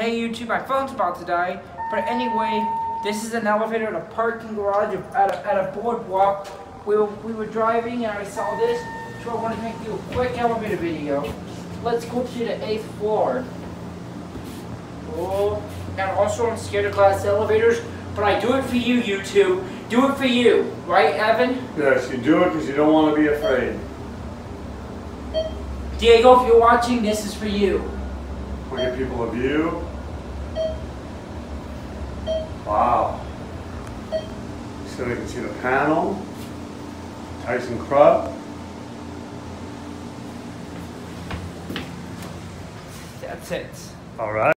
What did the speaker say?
Hey YouTube, my phone's about to die. But anyway, this is an elevator in a parking garage of, at, a, at a boardwalk. We were, we were driving and I saw this, so I wanted to make you a quick elevator video. Let's go to the eighth floor. Oh, and also I'm scared of glass elevators, but I do it for you, YouTube. Do it for you, right, Evan? Yes, you do it because you don't want to be afraid. Diego, if you're watching, this is for you. We'll give people a view. Wow. So they can see the panel. ThyssenKrupp. That's it. All right.